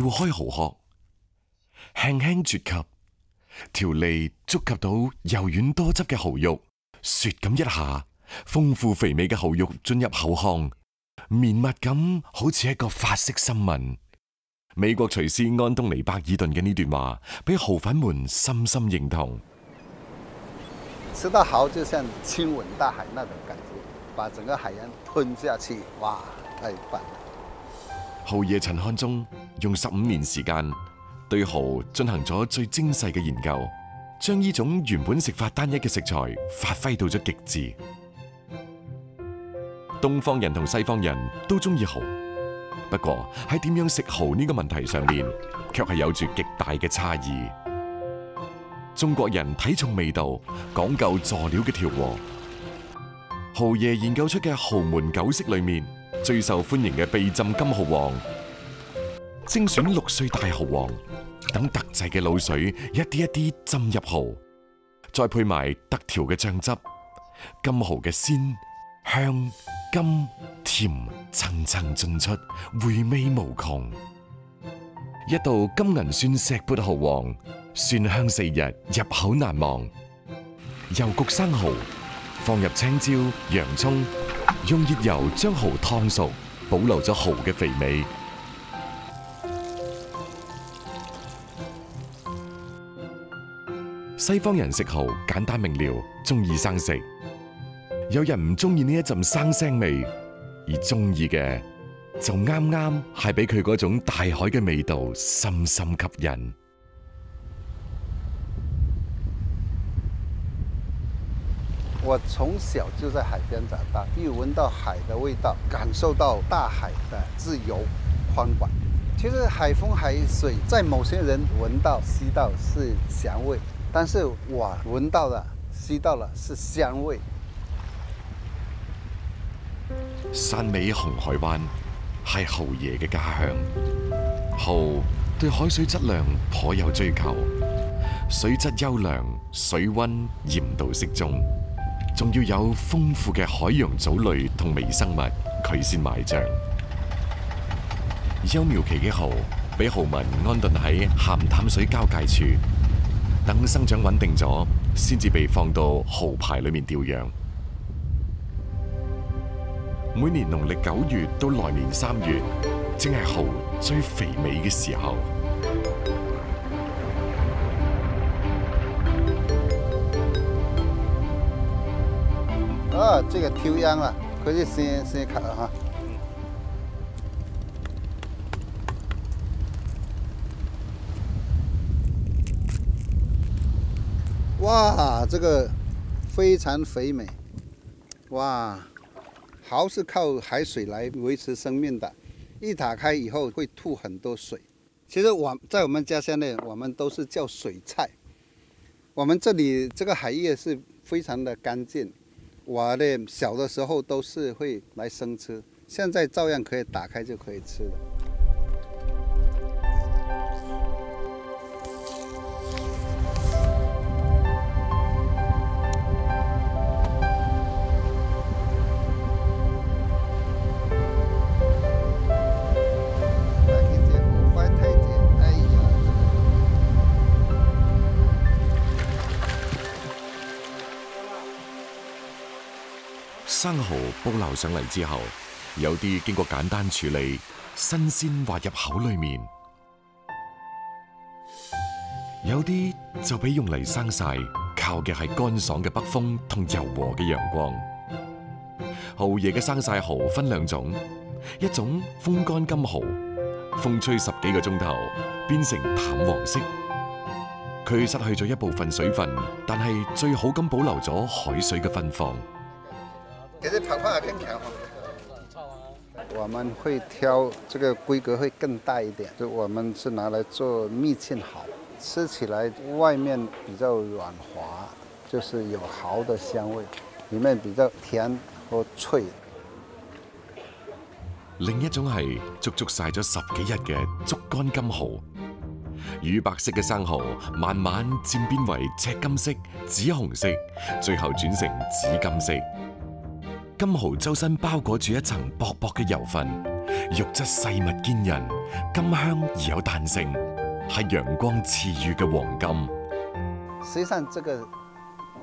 撬開蠔殼，輕輕啜吸，條脷觸及到柔軟多汁嘅蠔肉，雪咁一下，豐富肥美嘅蠔肉進入口腔，綿密咁好似一個法式新闻。美國廚師安東尼·伯爾頓嘅呢段話，俾蚝粉們深深認同。吃到蚝就像亲吻大海那種感覺，把整個海洋吞下去，哇，太棒！蠔爺陳漢忠用十五年時間對蠔進行咗最精細嘅研究，將呢種原本食法單一嘅食材發揮到咗極致。東方人同西方人都中意蠔，不過喺點樣食蠔呢個問題上面，卻係有住極大嘅差異。中國人睇重味道，講究佐料嘅調和。蠔爺研究出嘅蠔門九式裏面，最受歡迎嘅秘浸金蠔皇，精選六歲大蠔皇等特製嘅卤水，一啲一啲浸入蠔，再配埋特調嘅醬汁，金蠔嘅鮮香甘甜層層進出，回味無窮。一道金銀蒜石缽蠔皇，蒜香四溢，入口難忘。油焗生蠔，放入青椒、洋蔥，用热油將蠔燙熟，保留咗蠔嘅肥美。西方人食蠔簡單明了，中意生食；有人唔中意呢一陣生腥味，而中意嘅就啱啱係俾佢嗰種大海嘅味道深深吸引。我從小就在海邊長大，一聞到海的味道，感受到大海的自由寬廣。其實海風海水，在某些人聞到吸到是香味，但是我聞到的吸到了是香味。汕尾紅海灣係豪爺嘅家鄉，豪對海水質量頗有追求，水質優良，水溫鹽度適中。仲要有豐富嘅海洋藻類同微生物，佢先埋葬。幼苗期嘅蠔，俾蠔民安頓喺鹹淡水交界處，等生長穩定咗，先至被放到蠔排裏面調養。每年農曆九月到來年三月，正係蠔最肥美嘅時候。啊，這個挑秧啦，佢哋先先砍哈。哇，这个非常肥美。哇，蚝是靠海水来维持生命的，一打开以后会吐很多水。其实我在我们家乡呢，我们都是叫水菜。我们这里这个海域是非常的干净。我的小的时候都是会来生吃，现在照样可以打开就可以吃的。生蠔煲捞上嚟之後，有啲經過簡單處理，新鮮滑入口裏面；有啲就俾用嚟生晒，靠嘅係乾爽嘅北風同柔和嘅陽光。蠔爺嘅生晒蠔分兩種，一種風乾金蠔，風吹十幾個鐘頭變成淡黃色，佢失去咗一部分水分，但係最好咁保留咗海水嘅芬芳。我們會挑這個規格會更大一點，就我們是拿來做蜜纖蠔，吃起來外面比較軟滑，就是有蠔的香味，裏面比較甜和脆。另一種係足足曬咗十幾日嘅竹竿金蠔，乳白色嘅生蠔慢慢漸變為赤金色、紫紅色，最後轉成紫金色。金蠔周身包裹住一層薄薄嘅油份，肉質細密堅韌，甘香而有彈性，係陽光赐予嘅黃金。實際上這個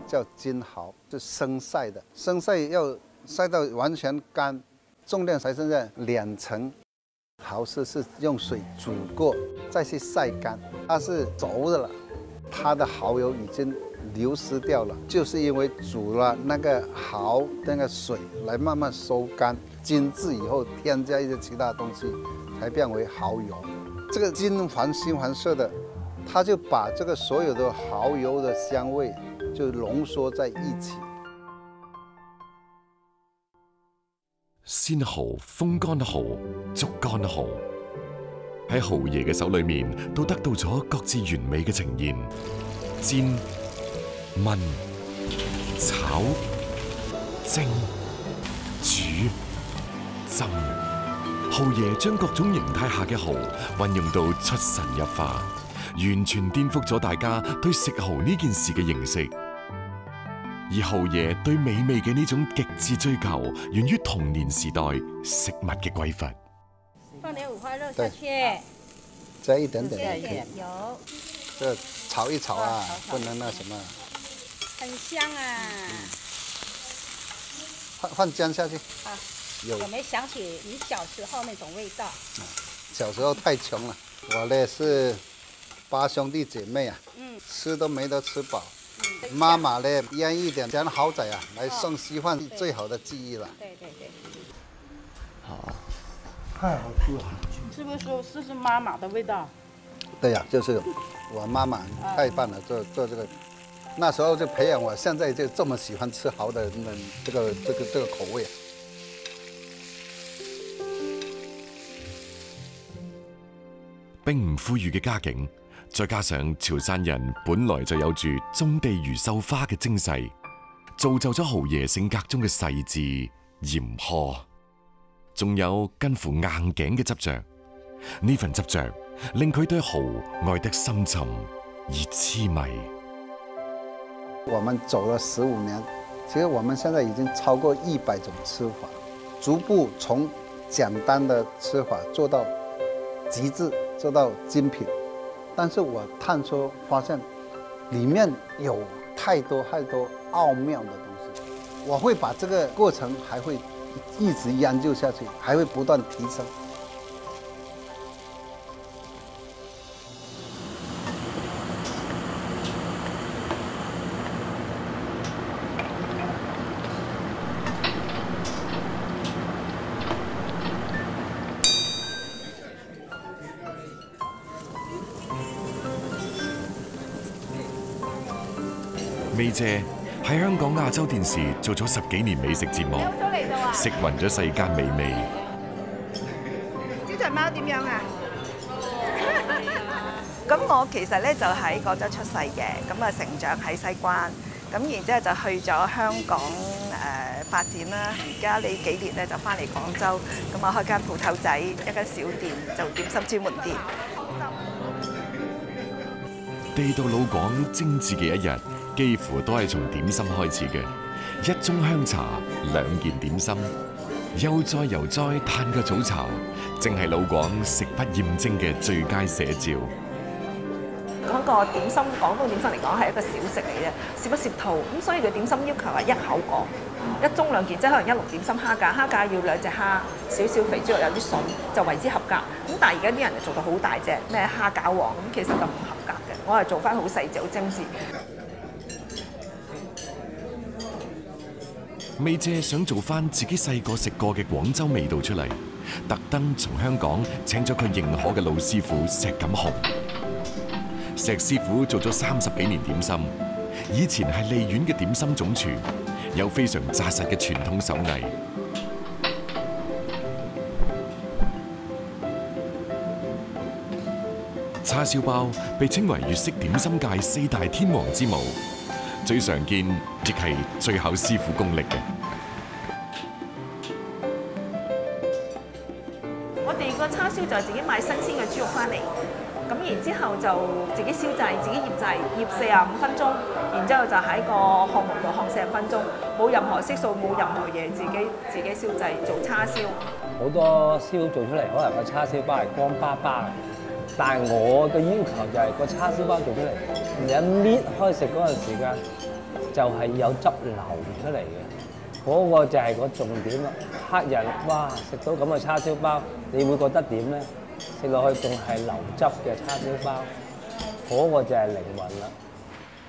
叫金蠔，就生晒的，生晒要晒到完全乾，重量才剩下兩層。蠔絲是用水煮過，再去曬乾，它是熟的了，它的蠔油已經流失掉了，就是因為煮了那個蠔那個水來慢慢收乾，精製以後添加一些其他東西，才變為蠔油。這個金黃金黃色的，它就把這個所有的蠔油的香味就濃縮在一起。鮮蠔、風乾蠔、竹乾蠔，喺豪爷嘅手里面都得到咗各自完美嘅呈现。煎、燜、炒、蒸、煮、浸，豪爷将各种形态下嘅蚝运用到出神入化，完全颠覆咗大家对食蚝呢件事嘅认识。而豪爷对美味嘅呢种极致追求，源于童年时代食物嘅匮乏。肉下去，再一點點對就可以，油，這炒一炒啊不能那什么，很香啊！放放姜下去。啊，有。我沒想起你小时候那种味道。小时候太穷了，我呢是八兄弟姐妹啊，嗯。吃都没得吃飽。嗯，媽媽呢腌一點將蠔仔啊来送稀飯，最好的记忆了。對對對，太好吃了。是不是說這是妈妈的味道？对呀、就是我妈妈太棒了，做做这个，那时候就培养我，现在就这么喜欢吃蚝的那這個這個這個口味。並唔富裕嘅家境，再加上潮汕人本來就有住種地如繡花嘅精細，造就咗豪爺性格中嘅細緻嚴苛，仲有近乎硬頸嘅執着。呢份执着令佢对蚝爱得深沉而痴迷。我们走了十五年，其实我们现在已经超过一百种吃法，逐步从简单的吃法做到极致，做到精品。但是我探索发现里面有太多太多奥妙的东西。我会把这个过程还会一直研究下去，还会不断提升。美姐喺香港亞洲電視做咗十幾年美食節目，食勻咗世間美味。小隻貓點樣啊？咁我其實咧就喺廣州出世嘅，咁啊成長喺西關，咁然之後就去咗香港誒、呃、發展啦。而家呢幾年咧就翻嚟廣州，咁啊開間鋪頭仔，一間小店，就點心專門店。地道老廣精緻嘅一日，幾乎都係從點心開始嘅。一盅香茶，兩件點心，悠哉悠哉叹个早茶，正係老廣食不厭精嘅最佳寫照。嗰個點心，廣東點心嚟講係一個小食嚟嘅，攝不攝肚，咁所以佢點心要求係一口過，一盅兩件，即係可能一籠點心蝦架，蝦架要兩隻蝦，少少肥豬肉有啲筍就為之合格。咁但係而家啲人就做到好大隻，咩蝦餃王咁，其實就唔合格嘅。我係做翻好細隻、好精緻。美姐想做翻自己細個食過嘅廣州味道出嚟，特登從香港請咗佢認可嘅老師傅石錦雄。石師傅做咗三十幾年點心，以前係利苑嘅點心總廚，有非常紮實嘅傳統手藝。叉燒包被稱為粵式點心界四大天王之母，最常見亦係最考師傅功力嘅。我哋個叉燒就係自己買新鮮嘅豬肉翻嚟，咁然之後就自己燒製、自己醃製，醃四十五分鐘，然之後就喺個烘爐度烘四十分鐘，冇任何色素，冇任何嘢，自己自己燒製做叉燒。好多師傅做出嚟可能個叉燒包係乾巴巴嘅，但係我嘅要求就係個叉燒包做出嚟，你一搣開食嗰陣時間就係有汁流出嚟嘅，嗰、個就係個重點啦。客人哇食到咁嘅叉燒包，你會覺得點咧？食落去仲係流汁嘅叉燒包，嗰、個就係靈魂啦。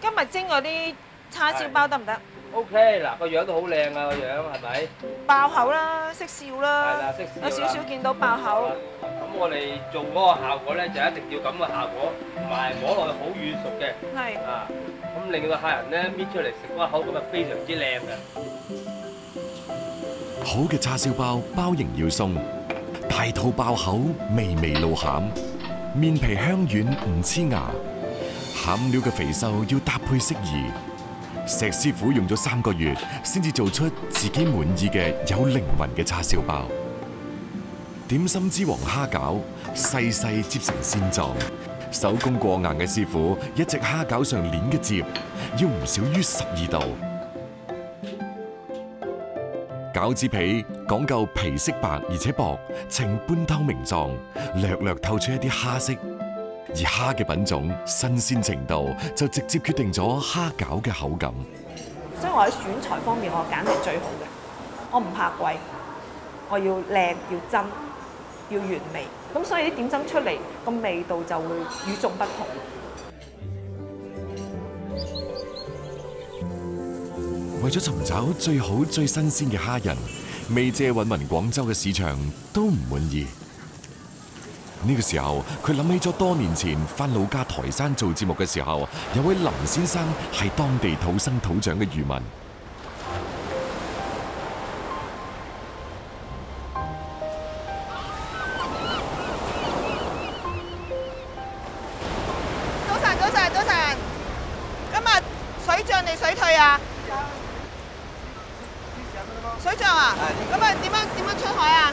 今日蒸嗰啲叉燒包得唔得？O K，嗱個樣都好靚啊，個樣係咪？爆口啦，識笑啦，係啦識笑有少少見到爆口。咁我哋做嗰個效果咧，就一定要咁嘅效果，同埋摸落去好軟熟嘅。係啊，咁令到客人咧搣出嚟食嗰口咁啊非常之靚嘅。好嘅叉燒包包型要鬆，大肚爆口，微微露餡，面皮香軟唔黐牙，餡料嘅肥瘦要搭配適宜。石師傅用咗三個月，先至做出自己滿意嘅有靈魂嘅叉燒包。點心之王蝦餃細細接成線狀，手工過硬嘅師傅一隻蝦餃上鏈嘅接要唔少於十二度。餃子皮講究皮色白而且薄，呈半透明狀，略略透出一啲蝦色。而蝦嘅品種、新鮮程度就直接決定咗蝦餃嘅口感。所以我喺選材方面，我揀係最好嘅。我唔怕貴，我要靚，要真，要原味。咁所以啲點心出嚟個味道就會與眾不同。為咗尋找最好最新鮮嘅蝦仁，未借揾勻廣州嘅市場都唔滿意。呢個時候，佢諗起咗多年前返老家台山做節目嘅時候，有位林先生係當地土生土長嘅漁民。早晨，早晨，早晨。今日水漲定水退啊？水漲啊？咁啊點樣點樣出海啊？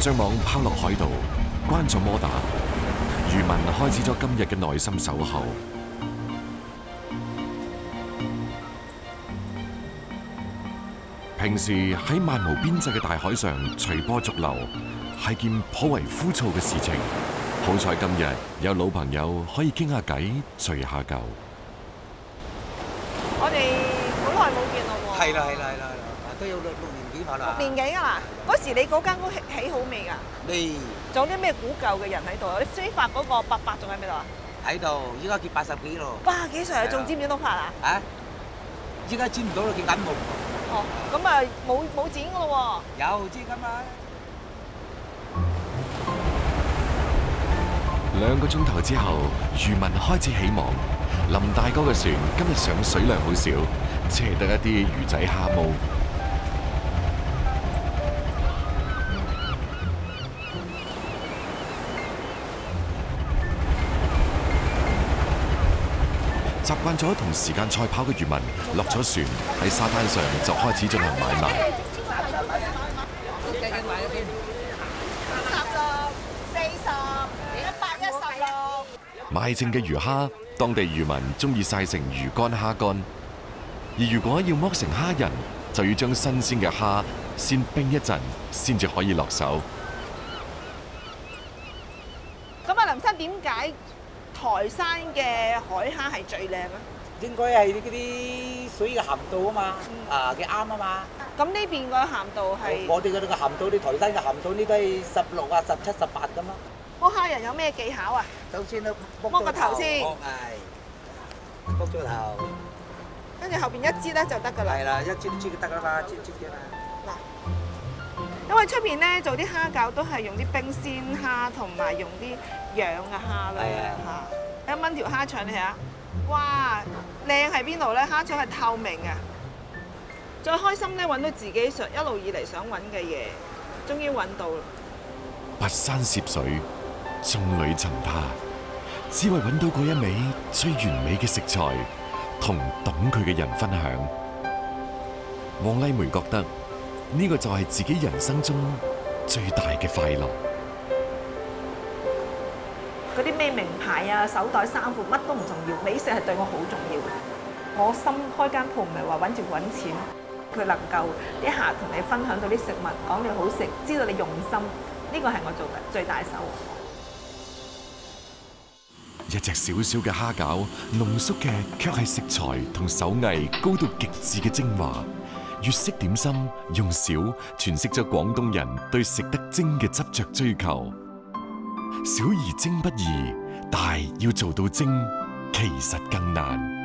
將網拋落海度，關咗摩打，漁民開始咗今日嘅耐心守候。平時喺漫無邊際嘅大海上隨波逐流，係件頗為枯燥嘅事情。好彩今日有老朋友可以傾下偈，聚下舊。我哋好耐冇見咯喎。係啦係啦係啦係啦，都有六六年幾下啦。六年幾啊啦？嗰時你嗰間屋起起好未㗎？未仲有啲咩古舊嘅人喺度啊？你飛髮嗰個伯伯仲喺邊度啊？喺度，依家佢八十幾咯。八幾歲啊？仲剪唔剪到髮啊？啊！依家剪唔到啦，佢眼毛。哦，咁啊冇冇剪㗎咯有知咁啊！兩個鐘頭之後，漁民開始起網。林大哥嘅船今日上水量好少，只係得一啲魚仔蝦毛。習慣咗同時間賽跑嘅漁民落咗船，喺沙灘上就開始進行買賣。喎！十六、四十、一百一十六。賣剩嘅魚蝦，當地漁民中意晒成魚乾蝦乾。而如果要剝成蝦仁，就要將新鮮嘅蝦先冰一陣，先至可以落手。咁啊，林生點解台山嘅海蝦係最靚啊？應該係嗰啲水嘅鹹度啊嘛，啊嘅啱啊嘛。咁呢邊個鹹度係我哋嗰度嘅鹹度，你台山嘅鹹度呢都係十六啊、十七、十八咁咯。剝蝦人有咩技巧啊？首先都剝個頭先剝係剝咗頭，跟住後邊一支咧就得㗎啦。係啦，一支支就得啦嘛，支支嘅嘛。因為出邊咧做啲蝦餃都係用啲冰鮮蝦同埋用啲養嘅蝦啦係啊嚇。一蚊條蝦腸你睇下，哇，靚喺邊度咧？蝦腸係透明嘅。最開心咧，揾到自己想一路以嚟想揾嘅嘢，終於揾到啦！跋山涉水，眾裏尋他，只為揾到嗰一味最完美嘅食材，同懂佢嘅人分享。黃麗梅覺得呢個就係自己人生中最大嘅快樂。嗰啲咩名牌啊、手袋、衫褲乜都唔重要，美食係對我好重要。我心開間鋪唔係話揾住揾錢，佢能夠啲客同你分享到啲食物，講你好食，知道你用心，呢個係我做嘅最大收穫。一隻小小嘅蝦餃，濃縮嘅卻係食材同手藝高到極致嘅精華。粤式点心用小诠释咗广东人对食得精嘅执着追求。小而精不易，大要做到精，其实更难。